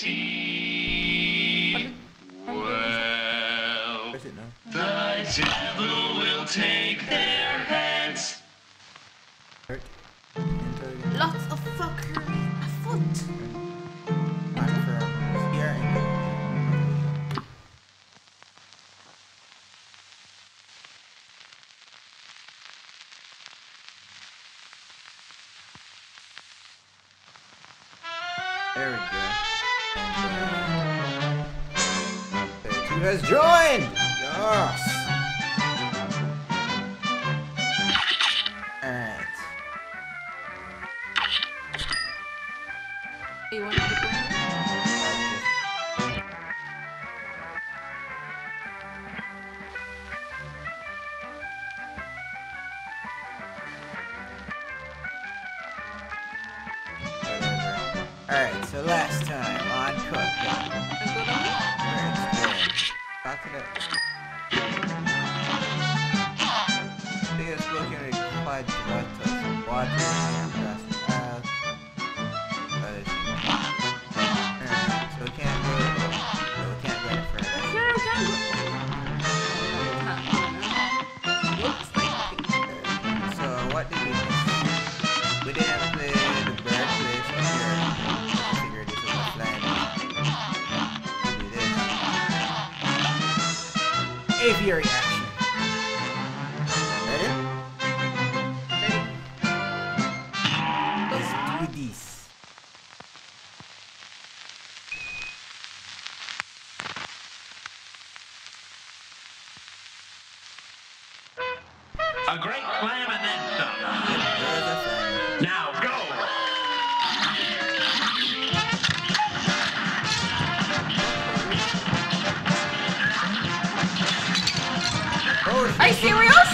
Well, the devil will take their heads. Lots of fuckery afoot. has joined. my cereal?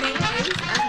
Funny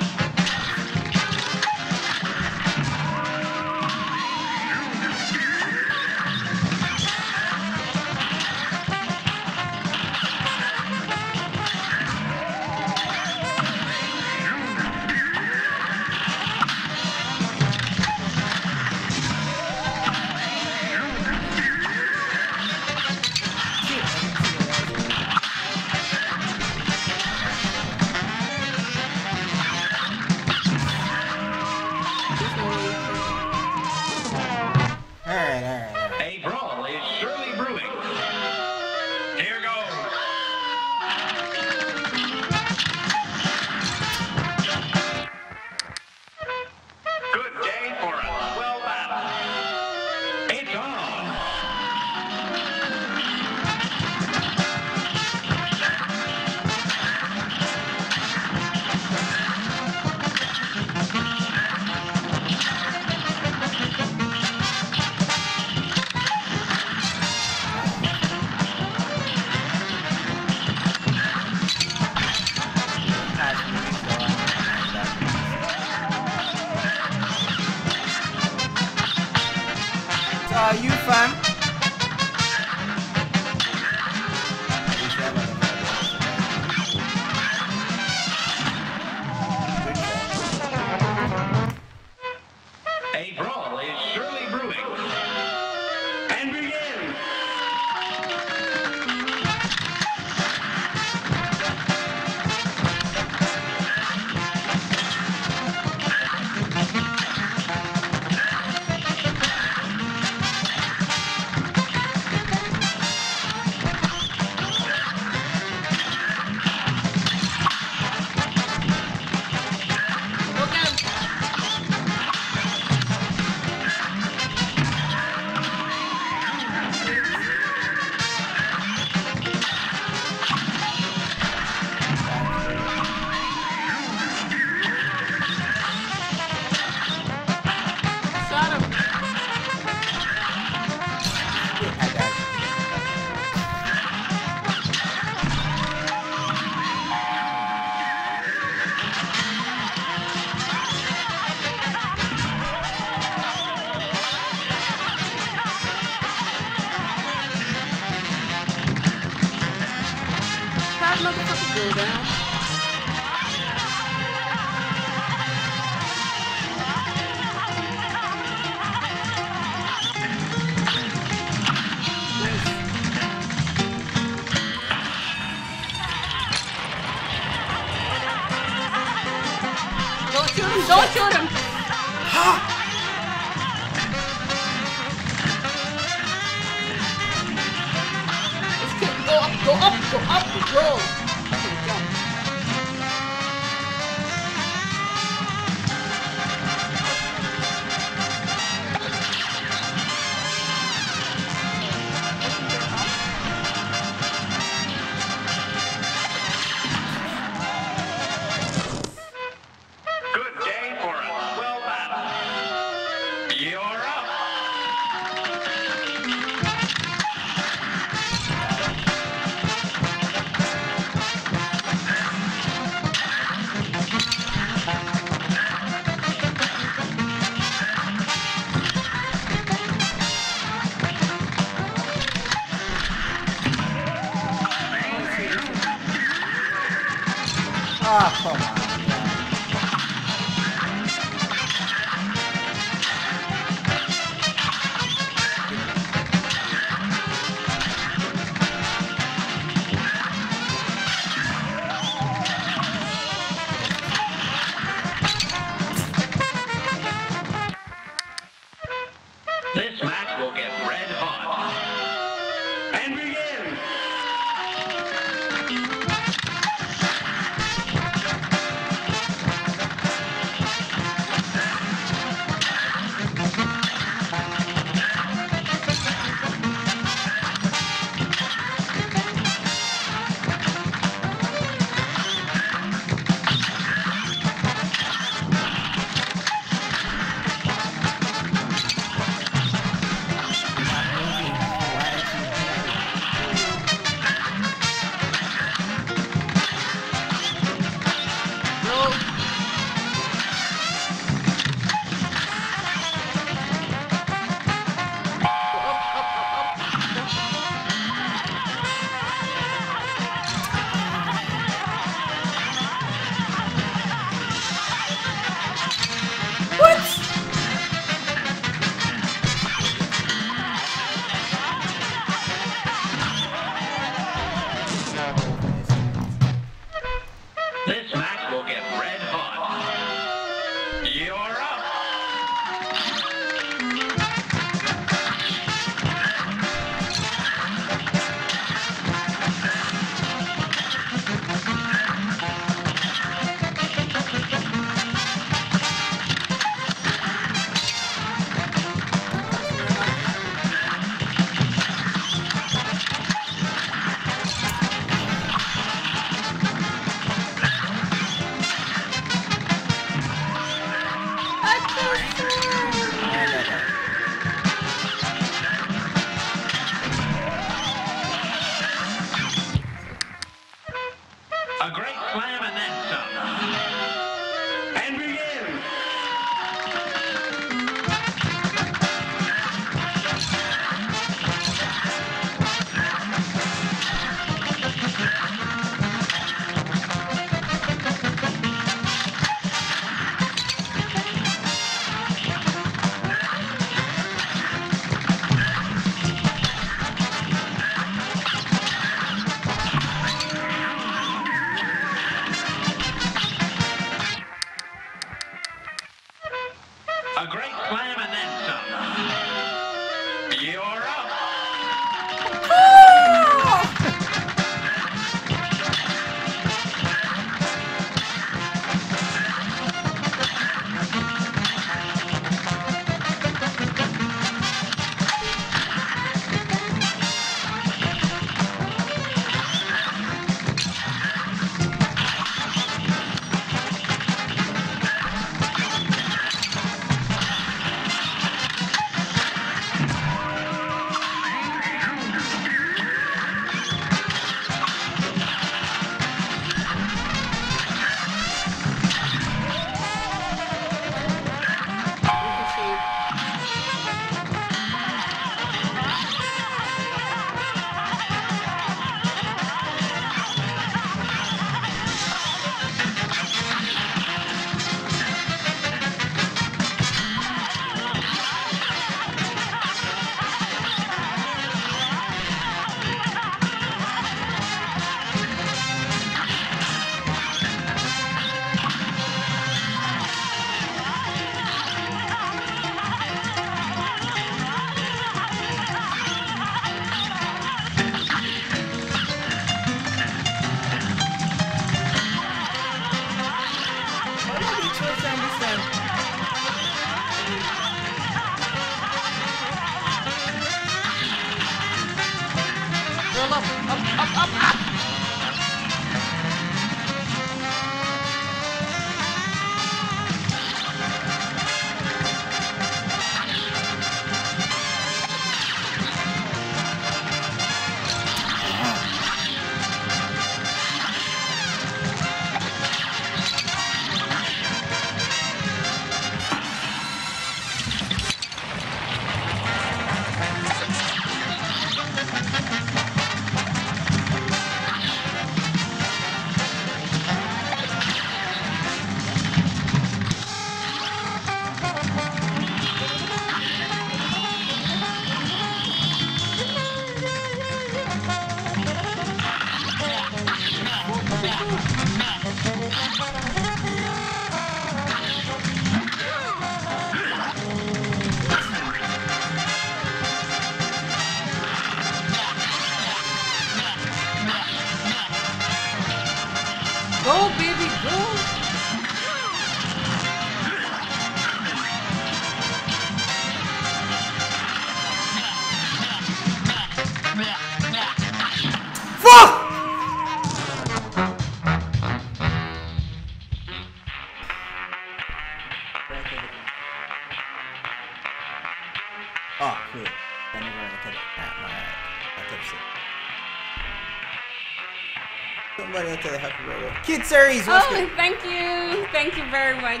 Kid Series. What's oh, good? thank you. Thank you very much.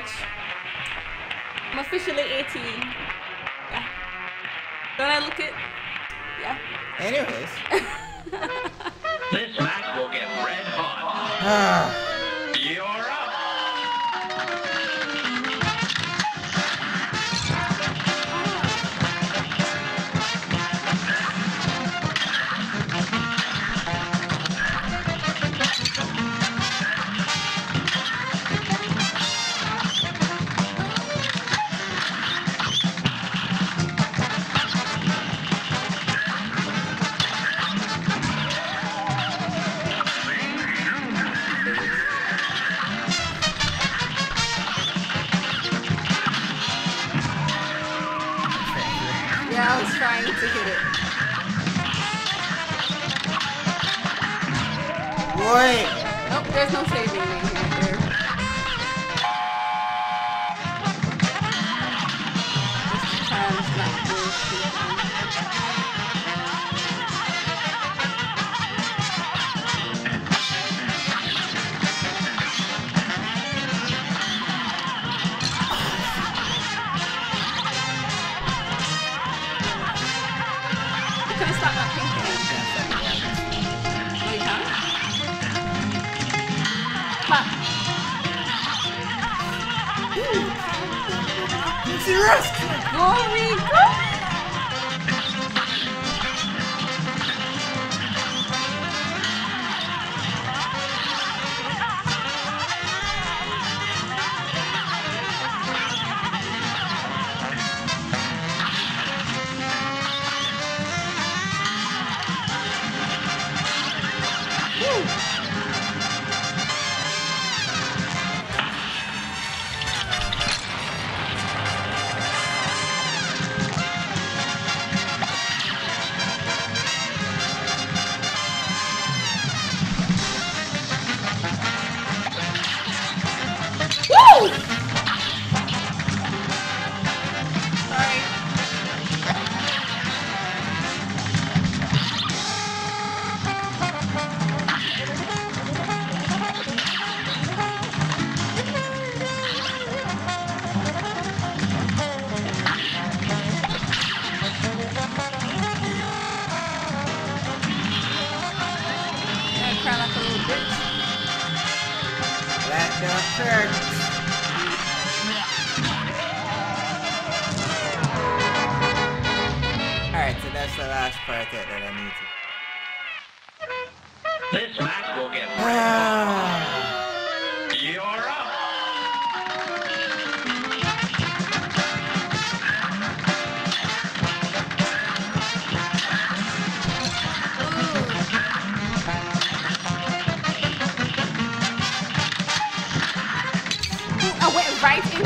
I'm officially 18. Yeah. Don't I look it? Yeah. Anyways. this match will get red hot. Ah. It's a risk! Glory, go!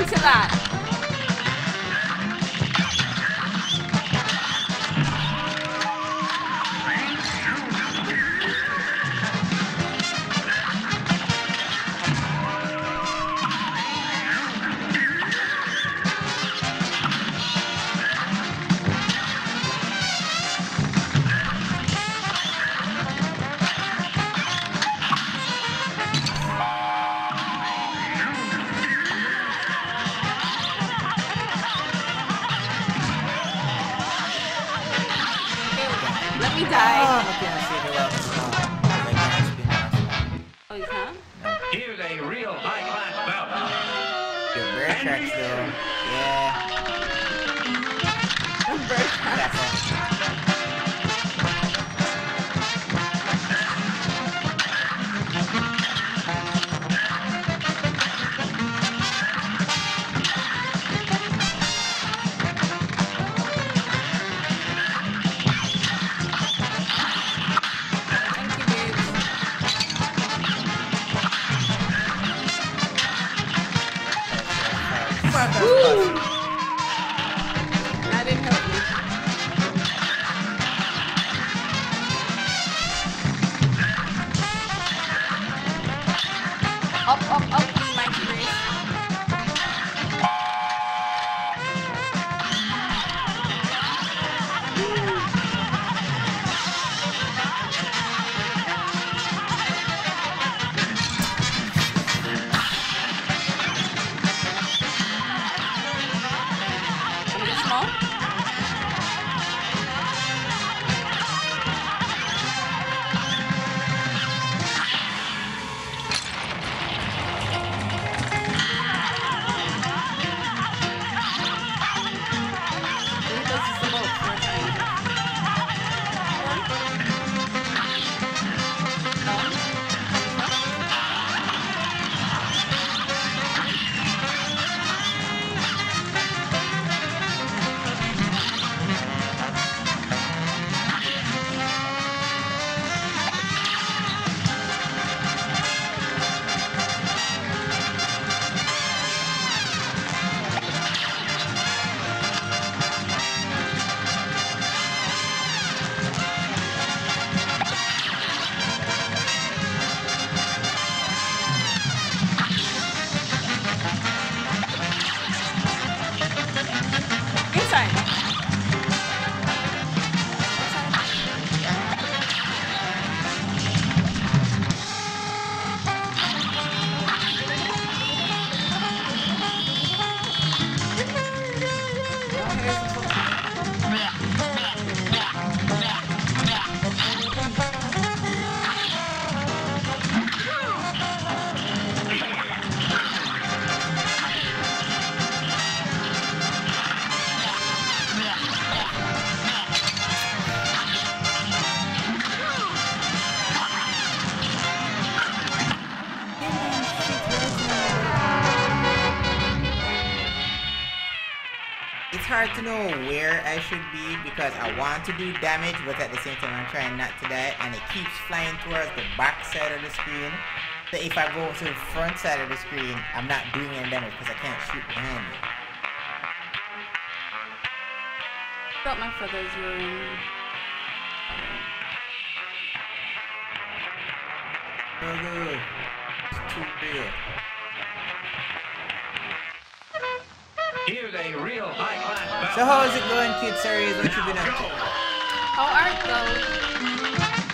To that? I should be because I want to do damage, but at the same time I'm trying not to die, and it keeps flying towards the back side of the screen. So if I go to the front side of the screen, I'm not doing any damage because I can't shoot behind me. Thought my feathers were in. Brother, it's too real. So how is it going, Kid Series? What you been up to? How oh, art though?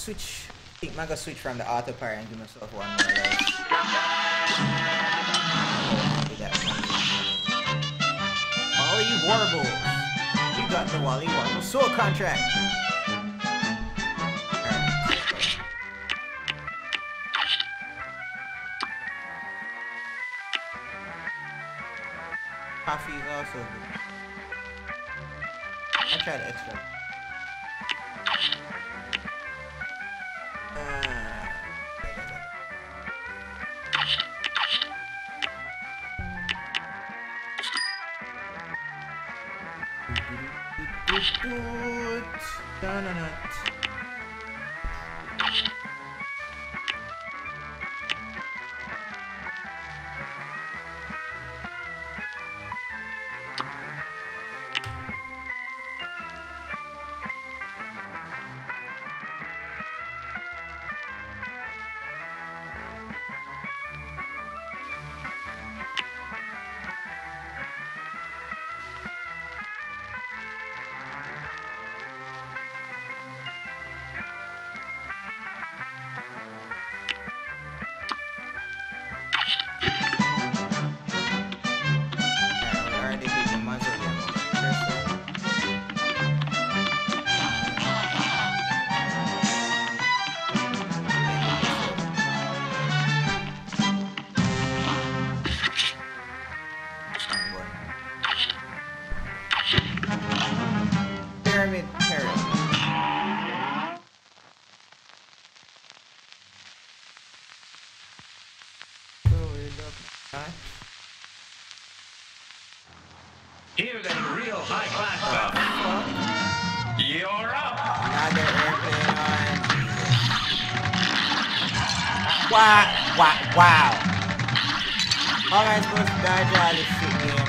switch. I think I'm gonna switch from the auto power and give myself one more life. Wally Warble! You got the Wally Warble Soul Contract! Coffee is also good. I tried extra. Wow, wow, wow. Alright, folks, Nigel, I'll.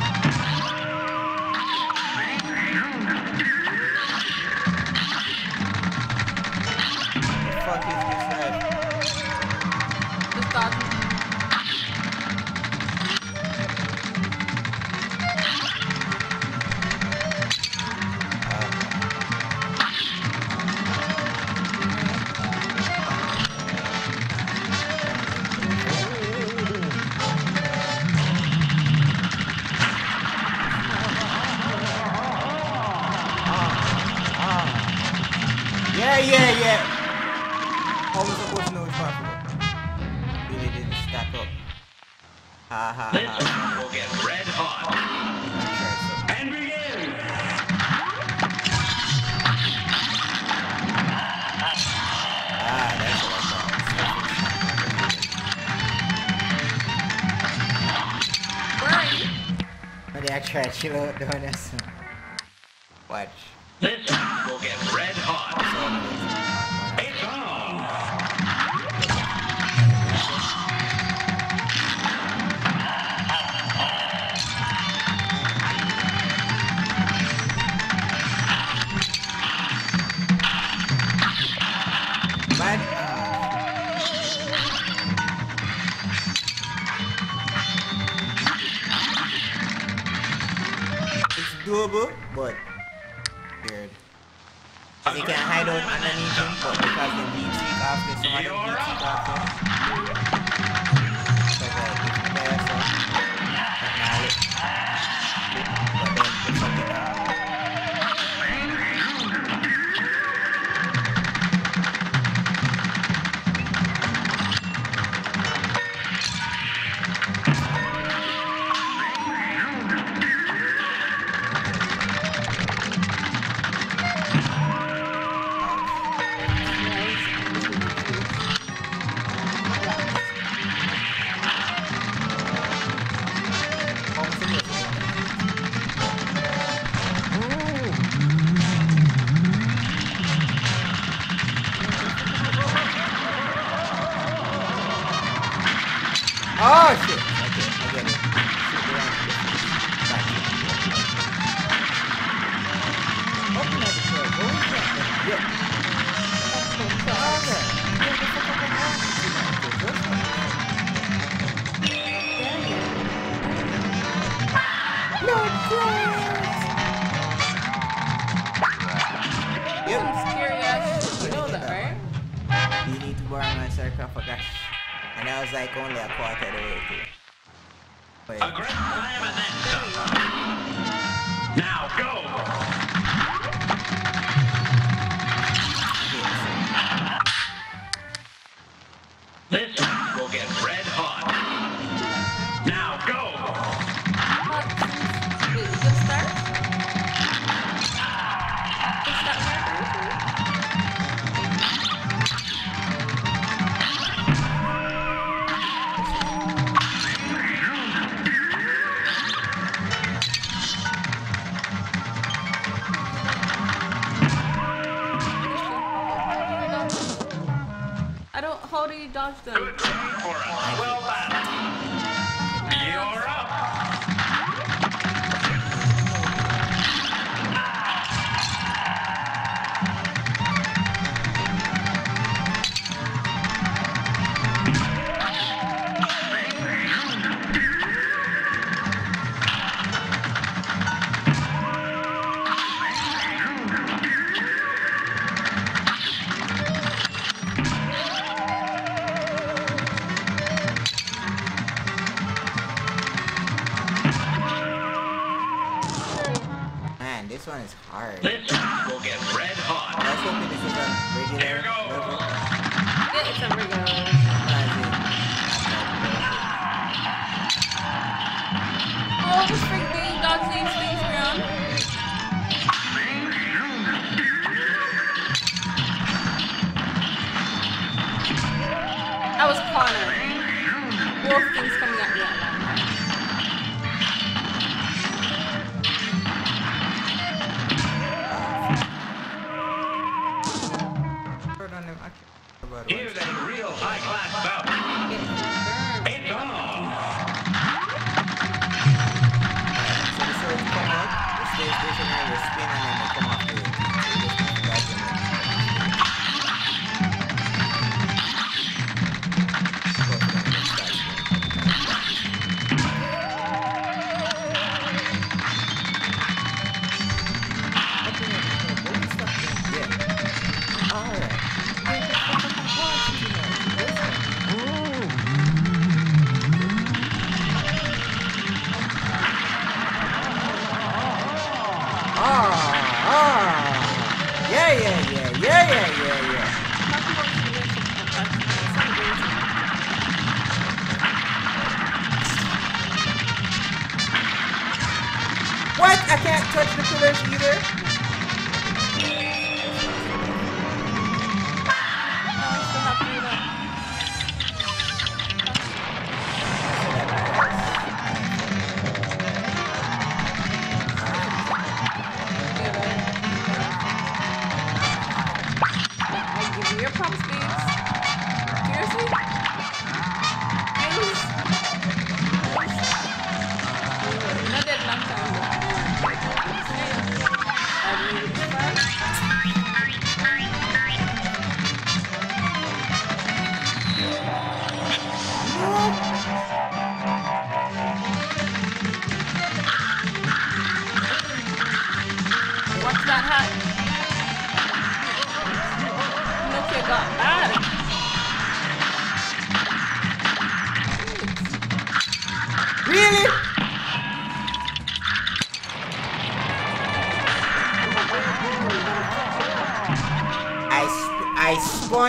What? I can't touch the pillars either.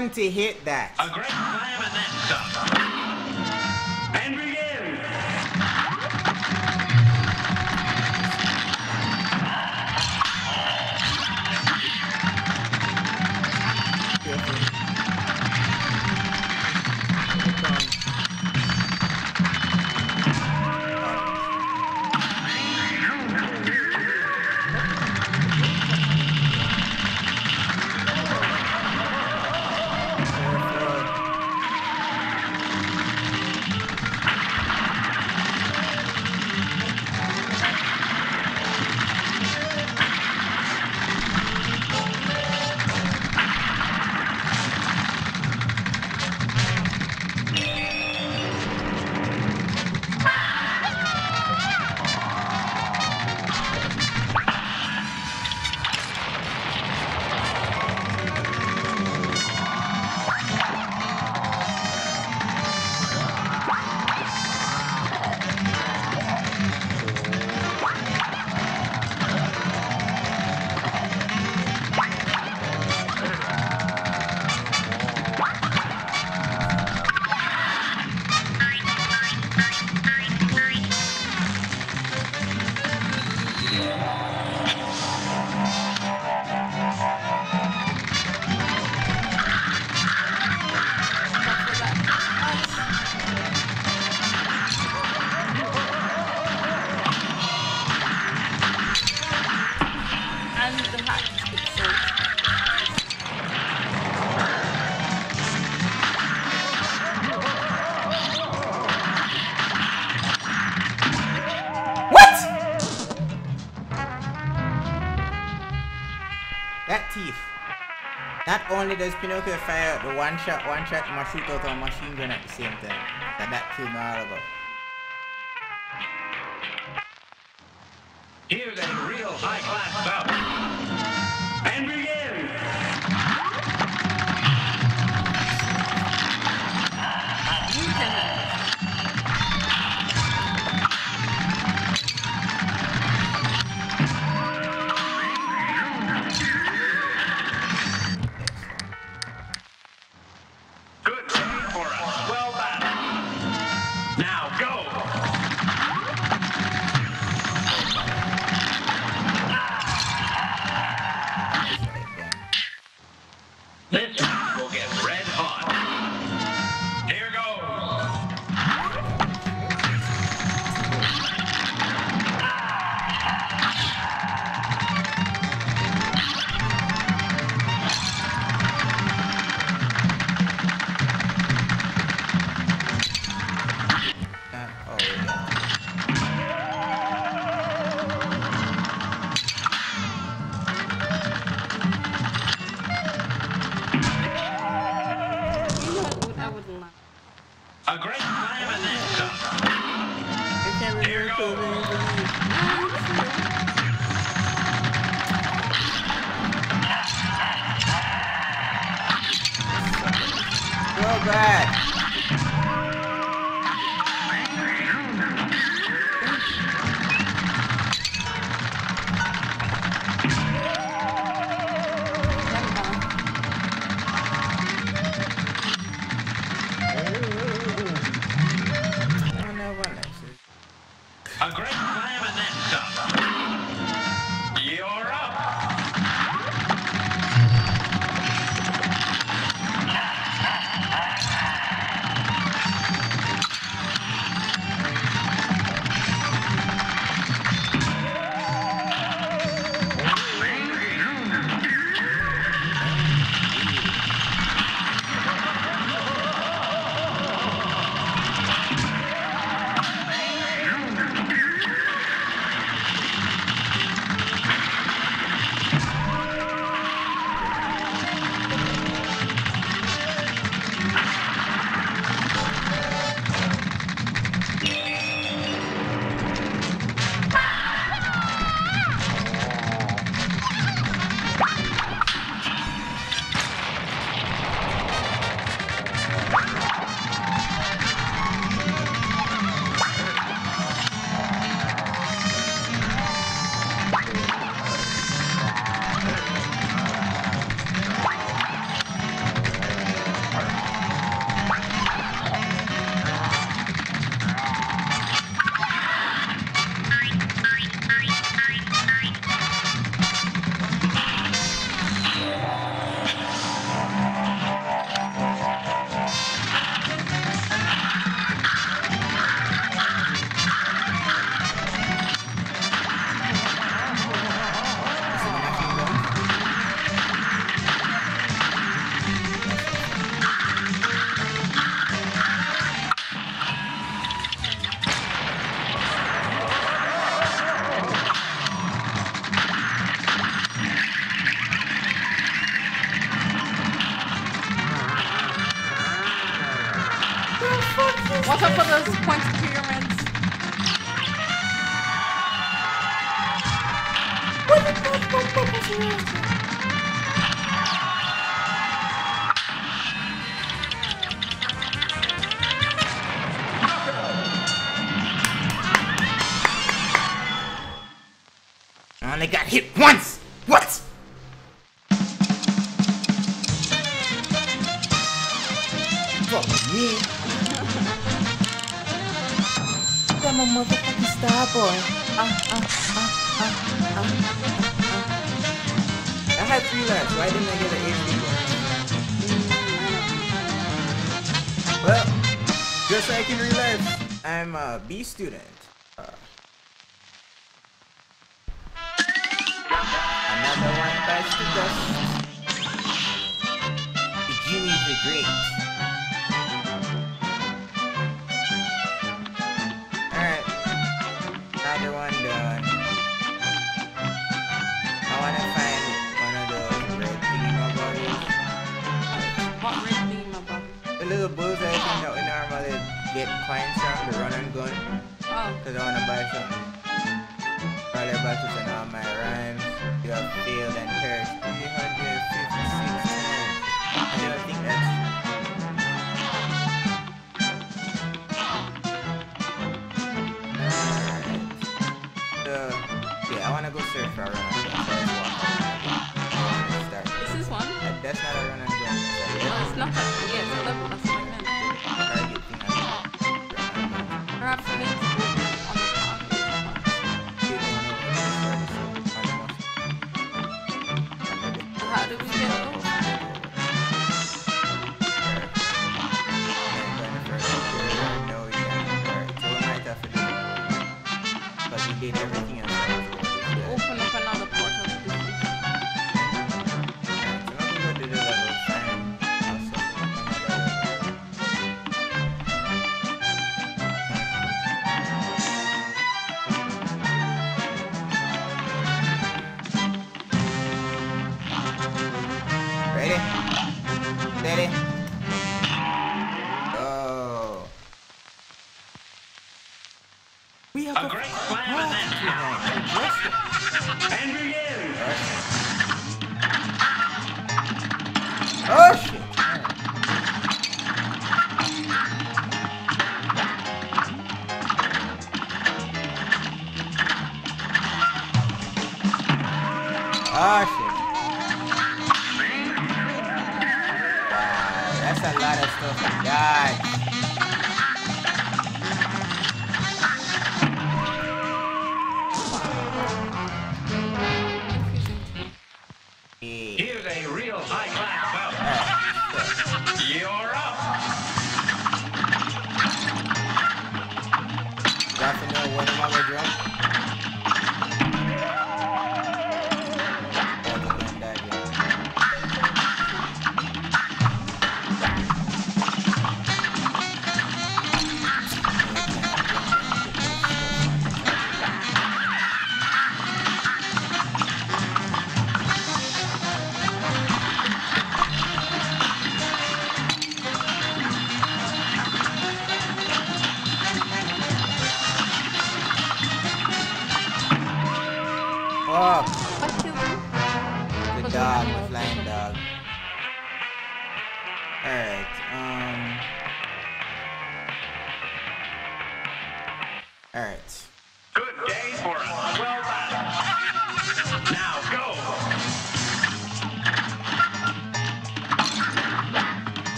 one to hit that. only does Pinocchio fire the one shot, one shot, and shoot machine gun at the same time. That that film. Here's a real high class bout. Student. Another one bites the dust. The Great. Get coins from the run and gun Oh, because I want to buy some. All your battles and all my rhymes. You have failed and perished 356 times. I don't think that's Alright. So, yeah, I want to go search for a run and gun. So let's walk out. Start. this is one. Uh, That's not a run and gun. No, it's not. Yeah, it's a Wow, that's a lot of stuff to.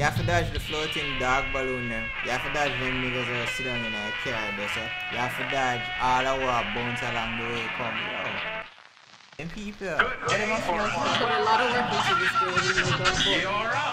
You have to dodge the floating dog balloon them. You have to dodge them niggas that sit down in a car there, so you have to dodge all the war bounce along the way come. Yo. Them people. Good what day them a for a? Put a lot of work into this game. You know,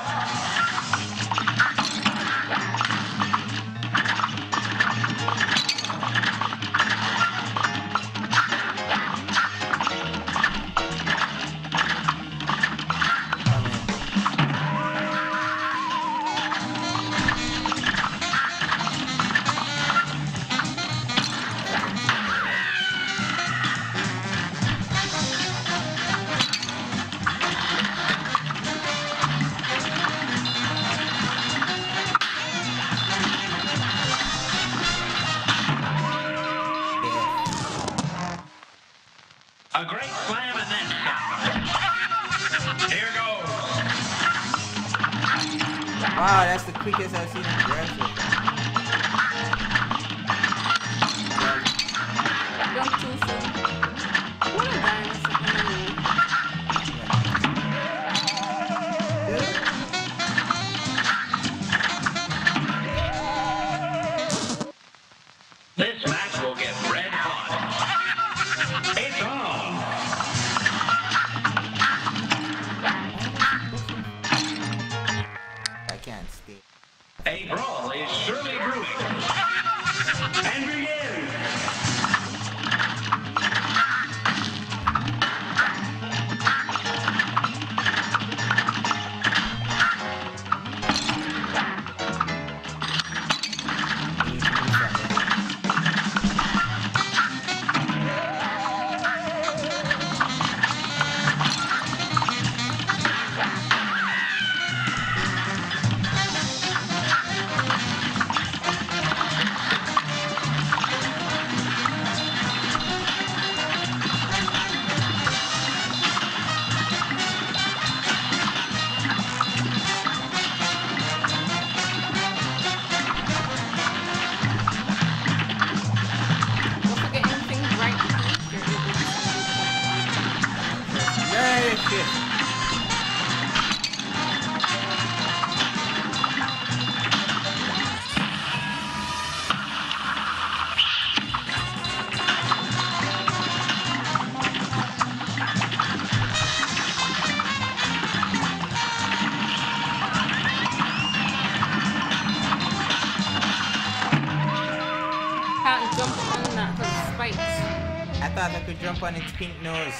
pink nose.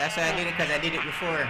That's why I did it, because I did it before.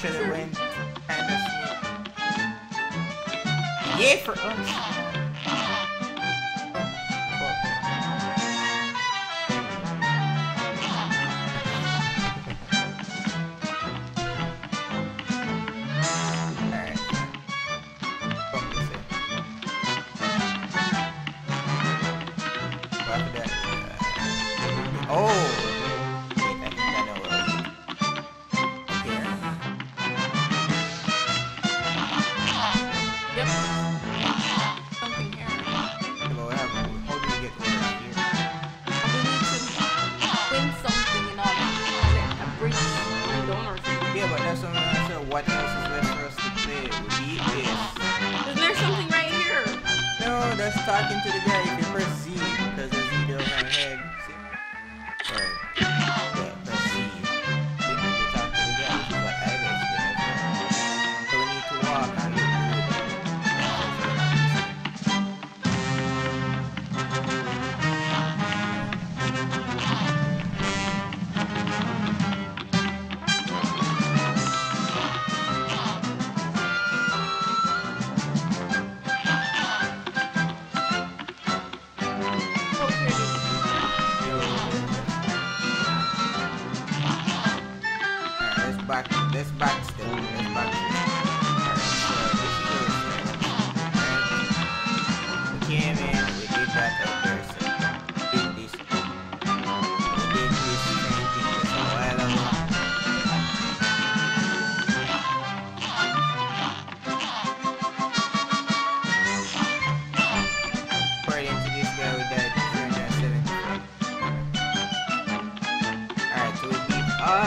the Yeah, for us.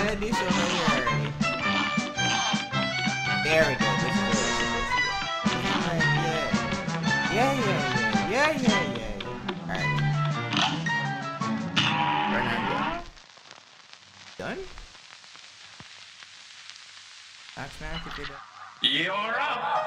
on, that There we go. This is good. Yeah. Yeah, yeah, yeah, yeah, yeah, yeah. Alright. Done? That's now, You're up!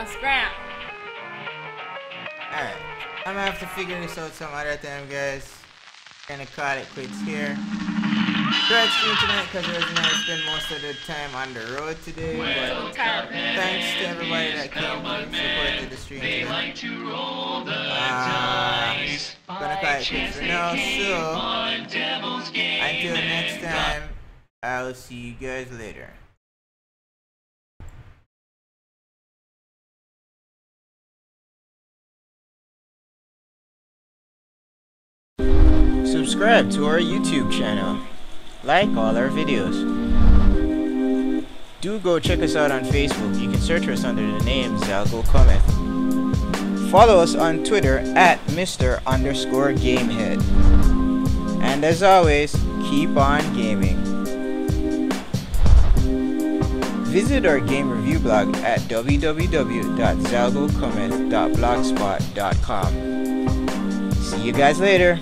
Around now. Scrap. Alright. I'm gonna have to figure this out some other time, guys. Gonna call it quits here. Thread stream tonight because I was gonna spend most of the time on the road today. So But tired. thanks to everybody that came and supported the stream today. Uh, gonna call it quits for now. So, until next time, I'll see you guys later. Subscribe to our YouTube channel. Like all our videos. Do go check us out on Facebook. You can search us under the name Zalgo Cometh. Follow us on Twitter at Mr. underscore Gamehead. And as always, keep on gaming. Visit our game review blog at www.zalgocometh.blogspot.com. See you guys later.